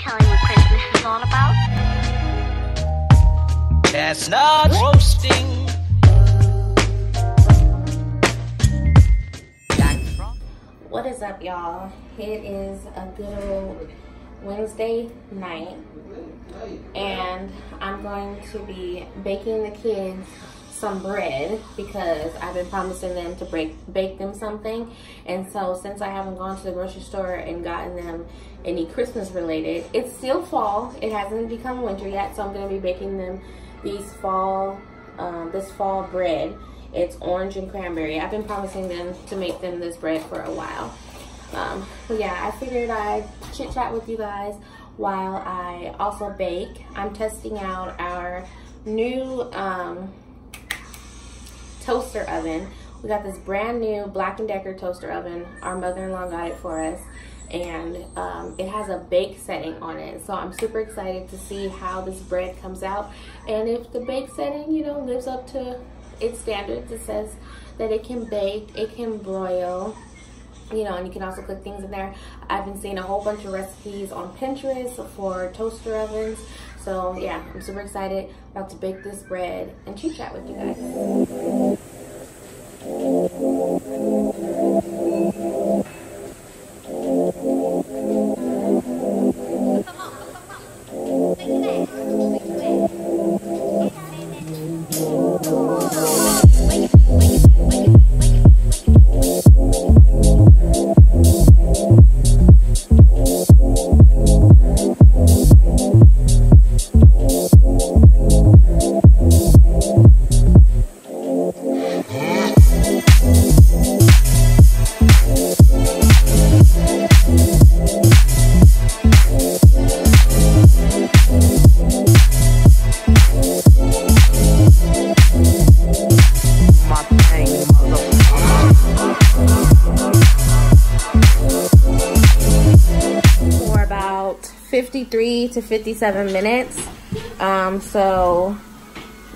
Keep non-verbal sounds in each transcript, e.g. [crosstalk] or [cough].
tell you what Christmas is all about? Chestnuts roasting. What is up, y'all? It is a good old Wednesday night, and I'm going to be baking the kids some bread because I've been promising them to break, bake them something. And so, since I haven't gone to the grocery store and gotten them any Christmas related, it's still fall. It hasn't become winter yet, so I'm going to be baking them these fall, um, this fall bread. It's orange and cranberry. I've been promising them to make them this bread for a while. Um, but yeah, I figured I'd chit chat with you guys while I also bake. I'm testing out our new um, toaster oven. We got this brand new Black & Decker toaster oven. Our mother-in-law got it for us and um, it has a bake setting on it. So I'm super excited to see how this bread comes out and if the bake setting, you know, lives up to its standards. It says that it can bake, it can broil, you know, and you can also cook things in there. I've been seeing a whole bunch of recipes on Pinterest for toaster ovens. So yeah, I'm super excited about to bake this bread and chit chat with you guys. 53 to 57 minutes. Um, so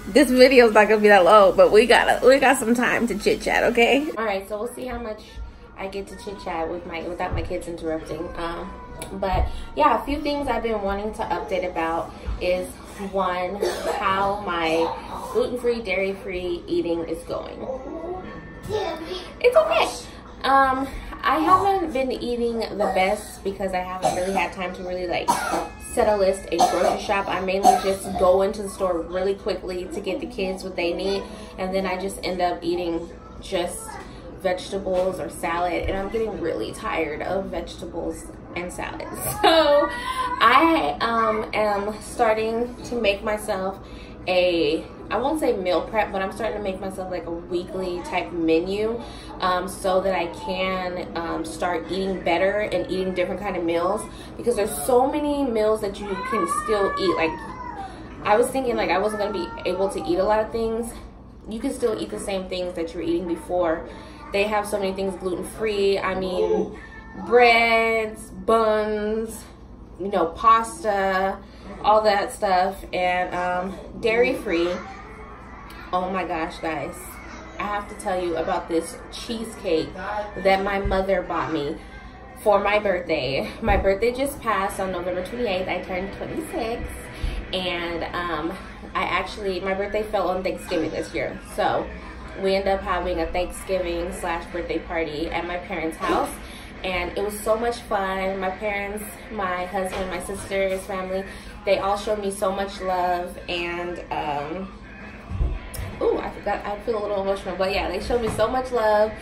this video is not gonna be that long, but we got we got some time to chit chat, okay? All right, so we'll see how much I get to chit chat with my without my kids interrupting. Um, but yeah, a few things I've been wanting to update about is one how my gluten-free, dairy-free eating is going. It's okay. Um, I haven't been eating the best because I haven't really had time to really like set a list and grocery shop. I mainly just go into the store really quickly to get the kids what they need, and then I just end up eating just vegetables or salad, and I'm getting really tired of vegetables and salad. [laughs] So I um, am starting to make myself a I won't say meal prep, but I'm starting to make myself like a weekly type menu um, so that I can um, start eating better and eating different kind of meals because there's so many meals that you can still eat. Like I was thinking like I wasn't gonna be able to eat a lot of things. You can still eat the same things that you were eating before. They have so many things gluten free. I mean, breads, buns, you know, pasta, all that stuff, and um, dairy free. Oh my gosh, guys. I have to tell you about this cheesecake that my mother bought me for my birthday. My birthday just passed on November 28th. I turned 26. And um, I actually, my birthday fell on Thanksgiving this year. So we ended up having a Thanksgiving slash birthday party at my parents' house. And it was so much fun. My parents, my husband, my sister's family, they all showed me so much love. And um, oh, I forgot, I feel a little emotional, but yeah, they showed me so much love.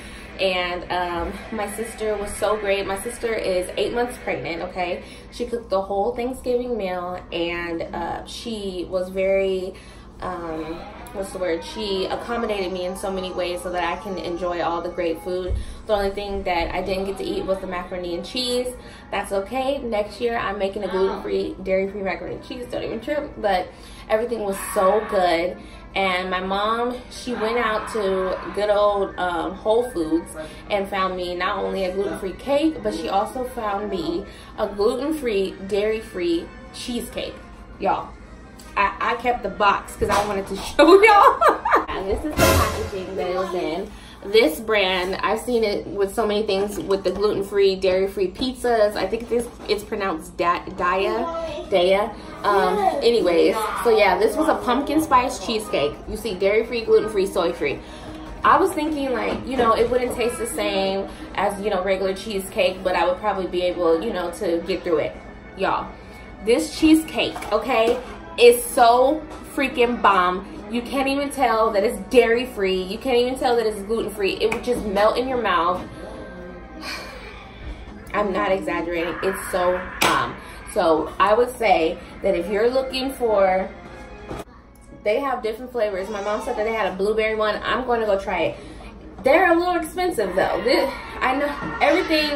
And um, my sister was so great. My sister is eight months pregnant, okay? She cooked the whole Thanksgiving meal and uh, she was very, um, what's the word? She accommodated me in so many ways so that I can enjoy all the great food. The only thing that I didn't get to eat was the macaroni and cheese. That's okay. Next year, I'm making a gluten-free, dairy-free macaroni and cheese. Don't even trip. But everything was so good and my mom she went out to good old um, whole foods and found me not only a gluten-free cake but she also found me a gluten-free dairy-free cheesecake y'all I, I kept the box because I wanted to [laughs] show y'all. and this is the packaging that it was in. this brand, I've seen it with so many things with the gluten-free, dairy-free pizzas. I think this it's pronounced da- Daiya, Daiya. Um, anyways, so yeah, this was a pumpkin spice cheesecake. You see, dairy-free, gluten-free, soy-free. I was thinking like, you know, it wouldn't taste the same as, you know, regular cheesecake, but I would probably be able, you know, to get through it. Y'all, this cheesecake, okay, is so freaking bomb. You can't even tell that it's dairy free. You can't even tell that it's gluten free. It would just melt in your mouth. [sighs] I'm not exaggerating. It's so bomb. So I would say that if you're looking for, they have different flavors. My mom said that they had a blueberry one. I'm going to go try it. They're a little expensive though. This, I know everything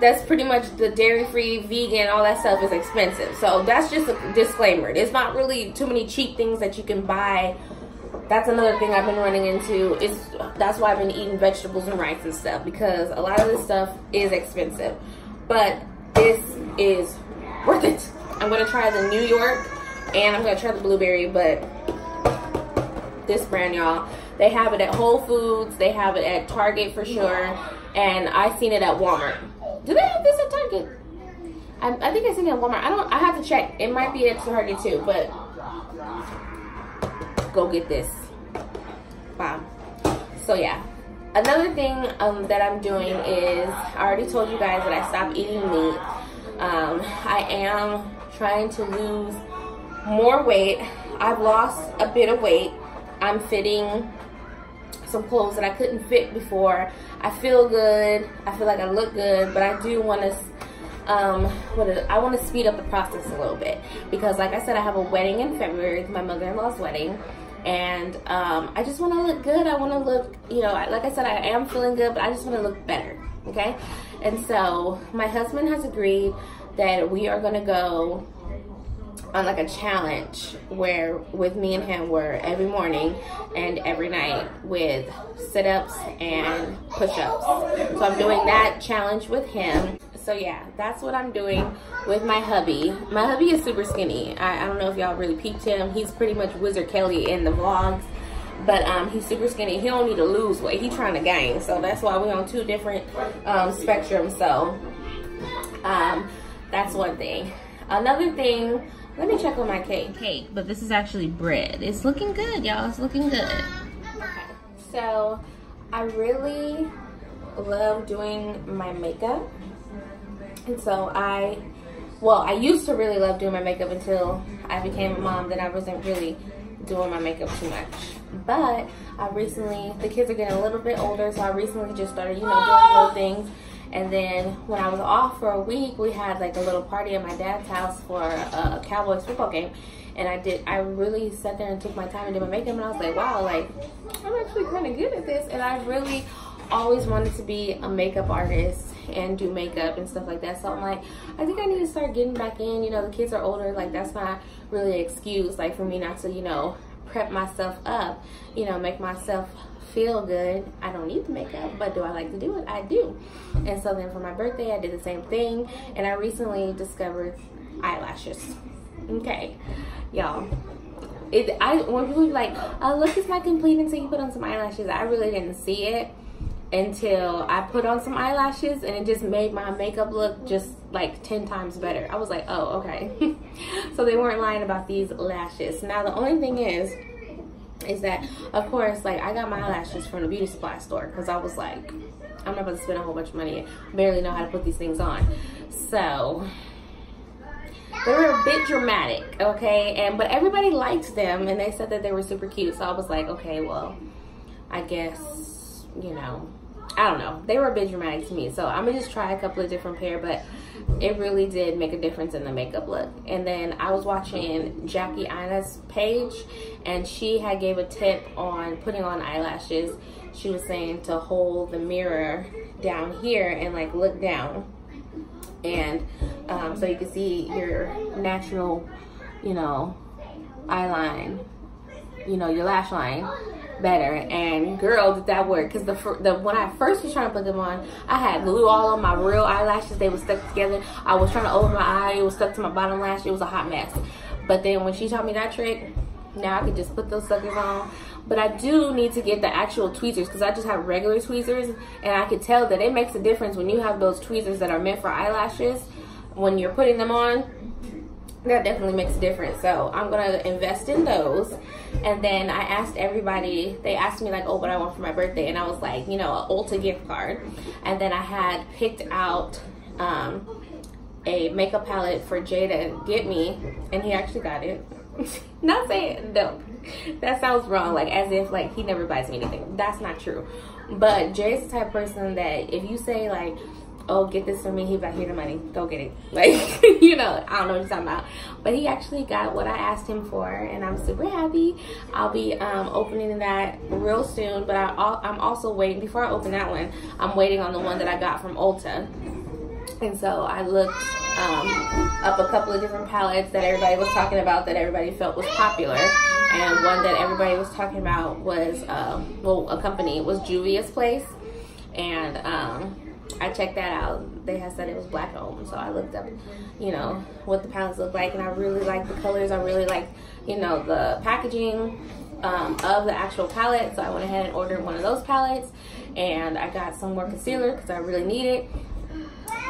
that's pretty much the dairy free, vegan, all that stuff is expensive. So that's just a disclaimer. There's not really too many cheap things that you can buy. That's another thing I've been running into. Is that's why I've been eating vegetables and rice and stuff because a lot of this stuff is expensive. But this is worth it. I'm gonna try the New York and I'm gonna try the blueberry, but this brand, y'all, they have it at Whole Foods, they have it at Target for sure, and I've seen it at Walmart. Do they have this at Target? I, I think I seen it at Walmart. I don't. I have to check. It might be at Target too, but go get this. Wow. So yeah. Another thing um, that I'm doing is I already told you guys that I stopped eating meat. Um, I am trying to lose more weight. I've lost a bit of weight. I'm fitting some clothes that I couldn't fit before. I feel good. I feel like I look good, but I do want to um, what is, I want to speed up the process a little bit because like I said, I have a wedding in February, my mother-in-law's wedding. And um, I just want to look good. I want to look, you know, like I said, I am feeling good, but I just want to look better. Okay. And so my husband has agreed that we are going to go on like a challenge where with me and him were every morning and every night with sit-ups and push-ups. So i'm doing that challenge with him. So yeah that's what i'm doing with my hubby. My hubby is super skinny. I, I don't know if y'all really peeked him. He's pretty much wizard kelly in the vlogs. But um, he's super skinny. He don't need to lose weight. He's trying to gain. So that's why we're on two different um, spectrums. So um, that's one thing. Another thing let me check on my cake. Cake, but this is actually bread. It's looking good, y'all. It's looking good. Okay, so I really love doing my makeup. And so I, well, I used to really love doing my makeup until I became a mom. Then I wasn't really doing my makeup too much. But I recently, the kids are getting a little bit older, so I recently just started, you know, doing little things and then when I was off for a week, we had like a little party at my dad's house for a Cowboys football game. And I did, I really sat there and took my time and did my makeup. And I was like, wow, like, I'm actually kind of good at this. And I really always wanted to be a makeup artist and do makeup and stuff like that. So I'm like, I think I need to start getting back in. You know, the kids are older. Like, that's not really an excuse, like, for me not to, you know, prep myself up, you know, make myself feel good. I don't need the makeup, but do I like to do it? I do. And so then for my birthday, I did the same thing. And I recently discovered eyelashes. Okay, y'all. It, I when people like, oh look, it's not complete until you put on some eyelashes. I really didn't see it until I put on some eyelashes and it just made my makeup look just like 10 times better. I was like, oh, okay. [laughs] so they weren't lying about these lashes. Now the only thing is, is that of course like I got my eyelashes from the beauty supply store because I was like I'm not about to spend a whole bunch of money and barely know how to put these things on. So they were a bit dramatic okay? And but everybody liked them and they said that they were super cute. So I was like okay well I guess you know I don't know. They were a bit dramatic to me. So I'm gonna just try a couple of different pair but it really did make a difference in the makeup look. And then I was watching Jackie Aina's page and she had gave a tip on putting on eyelashes. She was saying to hold the mirror down here and like look down. And um, so you can see your natural, you know, eye line, you know, your lash line better. And girl, did that work? Because the, the when I first was trying to put them on, I had glue all on my real eyelashes. They were stuck together. I was trying to open my eye. It was stuck to my bottom lash. It was a hot mess. But then when she taught me that trick, now I can just put those suckers on But I do need to get the actual tweezers because I just have regular tweezers, and I can tell that it makes a difference when you have those tweezers that are meant for eyelashes. When you're putting them on, that definitely makes a difference. So I'm gonna invest in those. And then I asked everybody, they asked me like, oh, what I want for my birthday. And I was like, you know, an Ulta gift card. And then I had picked out um, a makeup palette for Jay to get me. And he actually got it. [laughs] not saying, no, that sounds wrong. Like as if like he never buys me anything. That's not true. But Jay's the type of person that if you say like, oh, get this for me. He like, here the money. Go get it. [laughs] Like, you know, I don't know what you're talking about. But he actually got what I asked him for, and I'm super happy. I'll be um, opening that real soon, but I, I'm also waiting, before I open that one, I'm waiting on the one that I got from Ulta. And so I looked um, up a couple of different palettes that everybody was talking about that everybody felt was popular. And one that everybody was talking about was, um, well, a company, was Juvia's Place. And um, I checked that out. They had said it was black owned, so I looked up, you know, what the palettes look like, and I really like the colors. I really like, you know, the packaging um, of the actual palette. So I went ahead and ordered one of those palettes, and I got some more concealer because I really need it.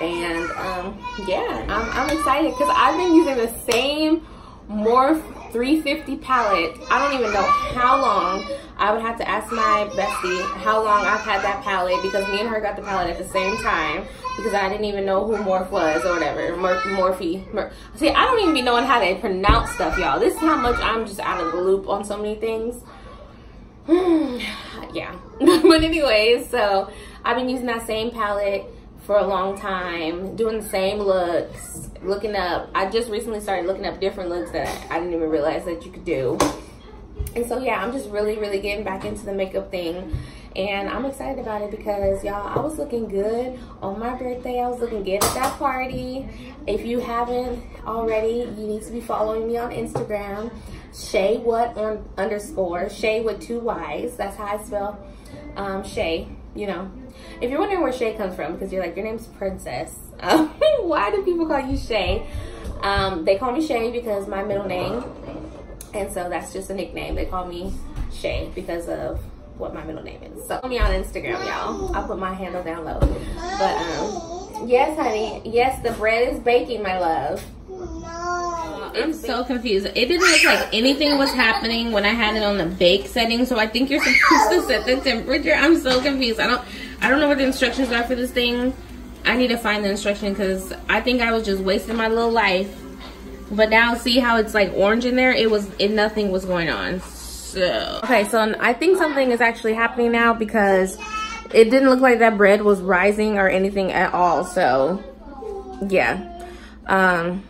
And um, yeah, I'm, I'm excited because I've been using the same Morphe 350 palette. I don't even know how long. I would have to ask my bestie how long I've had that palette because me and her got the palette at the same time because I didn't even know who Morph was or whatever. Mor Morphe. Mor See, I don't even be knowing how to pronounce stuff, y'all. This is how much I'm just out of the loop on so many things. [sighs] yeah. [laughs] but anyways, so I've been using that same palette for a long time, doing the same looks, looking up. I just recently started looking up different looks that I, didn't even realize that you could do. And so yeah, I'm just really, really getting back into the makeup thing. And I'm excited about it because y'all, I was looking good on my birthday. I was looking good at that party. If you haven't already, you need to be following me on Instagram. Shay what underscore. Shay with two Y's. That's how I spell um, Shay, you know. If you're wondering where Shay comes from, because you're like, your name's Princess. Um, [laughs] why do people call you Shay? Um, they call me Shay because my middle name. And so that's just a nickname. They call me Shay because of what my middle name is. So follow me on Instagram, y'all. I'll put my handle down low. But um, yes, honey. Yes, the bread is baking, my love. No, I'm so confused. It didn't look like anything was happening when I had it on the bake setting. So I think you're supposed to set the temperature. I'm so confused. I don't I don't know what the instructions are for this thing. I need to find the instruction because I think I was just wasting my little life. But now see how it's like orange in there? It was, it, nothing was going on. So, okay, so I think something is actually happening now because it didn't look like that bread was rising or anything at all. So, yeah. Um,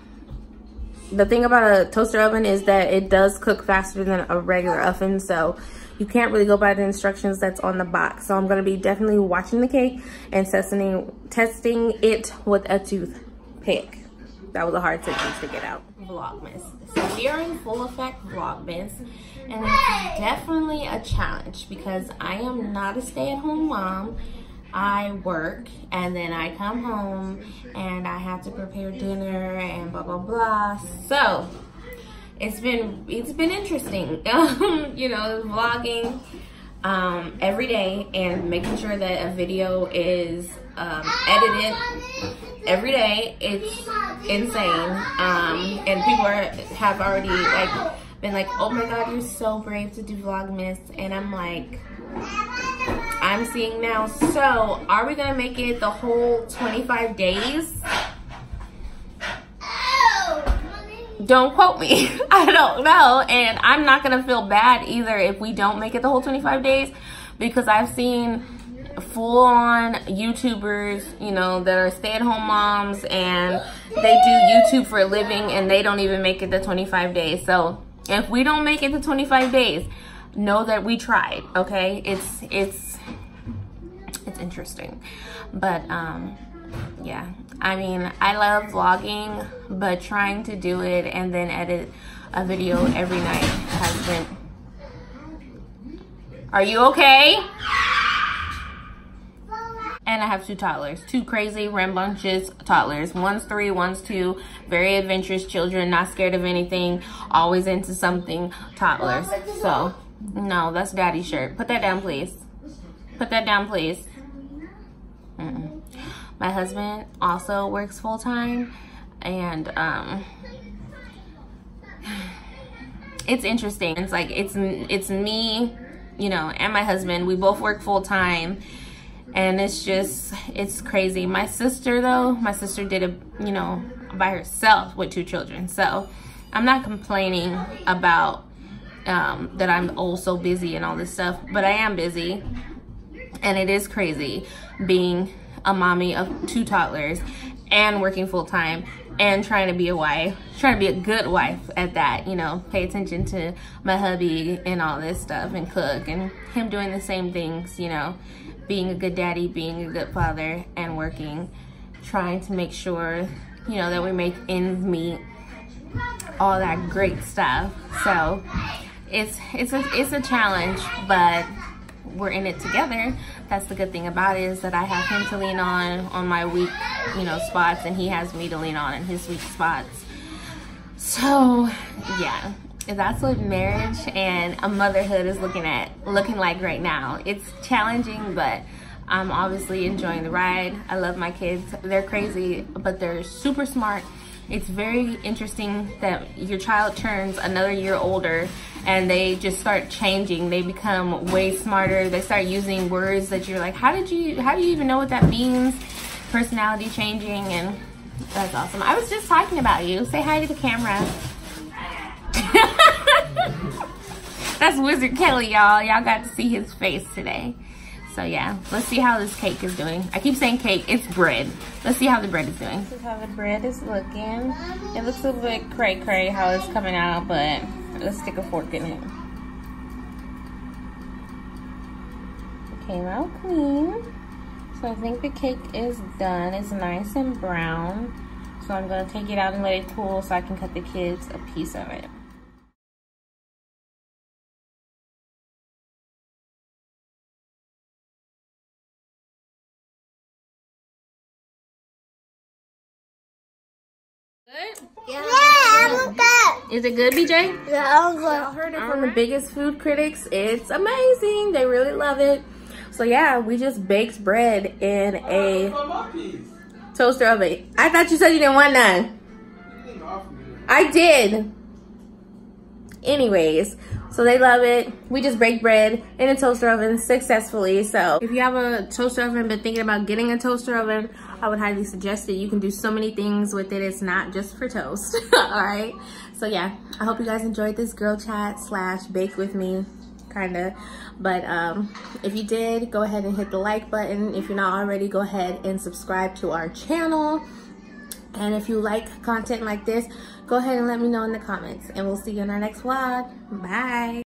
the thing about a toaster oven is that it does cook faster than a regular oven. So you can't really go by the instructions that's on the box. So I'm gonna be definitely watching the cake and testing, testing it with a toothpick. That was a hard sentence to get out. Vlogmas. So we are in full effect Vlogmas and it's definitely a challenge because I am not a stay-at-home mom. I work and then I come home and I have to prepare dinner and blah blah blah. So it's been it's been interesting. [laughs] Um, you know vlogging um, every day and making sure that a video is um, edited every day. It's insane. Um, and people are, have already like been like oh my god you're so brave to do vlogmas. And i'm like i'm seeing now. So are we gonna make it the whole 25 days don't quote me. [laughs] I don't know. And I'm not going to feel bad either if we don't make it the whole 25 days because I've seen full on YouTubers, you know, that are stay at home moms and they do YouTube for a living and they don't even make it the 25 days. So if we don't make it the 25 days, know that we tried, okay? It's, it's, it's interesting. But, um, yeah i mean i love vlogging but trying to do it and then edit a video every night has been are you okay and I have two toddlers, two crazy, rambunctious toddlers. One's three, one's two, very adventurous children, not scared of anything, always into something toddlers. So No, that's daddy's shirt. Put that down, please. Put that down, please. Mm -mm. My husband also works full time and um, it's interesting. It's like, it's, it's me, you know, and my husband. We both work full time and it's just, it's crazy. My sister though, my sister did a, you know, by herself with two children. So I'm not complaining about um, that I'm oh so busy and all this stuff, but I am busy. And it is crazy being a mommy of two toddlers and working full time and trying to be a wife, trying to be a good wife at that, you know, pay attention to my hubby and all this stuff and cook and him doing the same things, you know, being a good daddy, being a good father and working, trying to make sure, you know, that we make ends meet, all that great stuff. So it's, it's a, it's a challenge, but we're in it together. That's the good thing about it is that I have him to lean on on my weak, you know, spots and he has me to lean on in his weak spots. So yeah, that's what marriage and a motherhood is looking at looking like right now. It's challenging, but I'm obviously enjoying the ride. I love my kids. They're crazy, but they're super smart it's very interesting that your child turns another year older and they just start changing. They become way smarter. They start using words that you're like, how did you, how do you even know what that means? Personality changing and that's awesome. I was just talking about you. Say hi to the camera. [laughs] that's Wizard Kelly, y'all. Y'all got to see his face today. So yeah, let's see how this cake is doing. I keep saying cake, it's bread. Let's see how the bread is doing. This is how the bread is looking. It looks a little bit cray cray how it's coming out, but let's stick a fork in it. It came out clean. So I think the cake is done. It's nice and brown. So I'm gonna take it out and let it cool so I can cut the kids a piece of it. Is it good, BJ? Yeah, I'm good. I heard it from the biggest food critics. It's amazing. They really love it. So yeah, we just baked bread in a toaster oven. I thought you said you didn't want none. I did. Anyways, so they love it. We just bake bread in a toaster oven successfully. So if you have a toaster oven been thinking about getting a toaster oven, I would highly suggest it. You can do so many things with it. It's not just for toast. [laughs] All right. So yeah, I hope you guys enjoyed this girl chat slash bake with me kind of but um if you did go ahead and hit the like button. If you're not already go ahead and subscribe to our channel. And if you like content like this go ahead and let me know in the comments. And we'll see you in our next vlog. Bye